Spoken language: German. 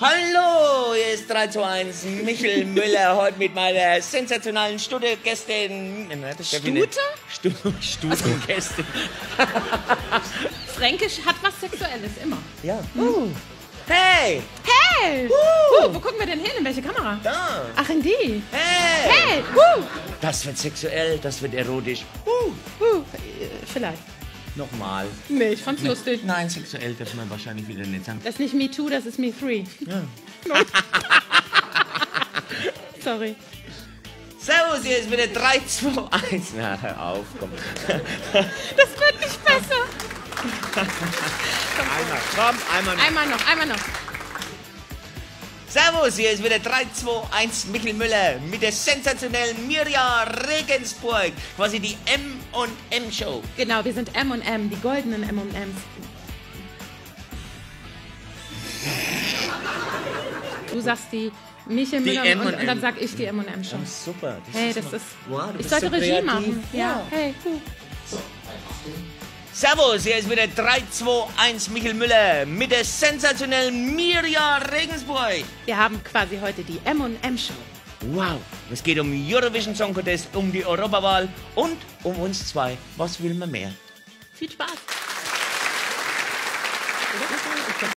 Hallo, hier ist 3 zu 1 Michel Müller heute mit meiner sensationalen Studio-Gästin. Stute? Stu Studio-Gästin. Fränkisch hat was Sexuelles, immer. Ja. Uh. Hey! Hey! Uh. Uh, wo gucken wir denn hin? In welche Kamera? Da! Ach, in die. Hey! Hey! Uh, Das wird sexuell, das wird erotisch. uh, uh, vielleicht. Nochmal. Nee, ich fand's lustig. Nein, sexuell darf man wahrscheinlich wieder nicht sagen. Das ist nicht Me Too, das ist Me Three. Ja. Sorry. Servus, hier ist wieder 3, 2, 1. Na, hör auf, komm. Das wird nicht besser. Einmal, komm, einmal noch. Einmal noch, einmal noch. Servus, hier ist wieder 3, 2, 1 Michel Müller mit der sensationellen Mirja Regensburg. Quasi die M&M Show. Genau, wir sind M&M, die goldenen M&Ms. Du sagst die Michel Die Müller und, und M&M. dann sag ich die M&M schon. Super. Hey, das ist. Wow, du ich bist sollte so Regie kreativ. machen. Ja. Hey, uh. Servus, hier ist wieder 3, 2, 1 Michel Müller mit der sensationellen Mirja Regensburg. Wir haben quasi heute die M&M Show. Wow, es geht um Eurovision Song Contest, um die Europawahl und um uns zwei. Was will man mehr? Viel Spaß.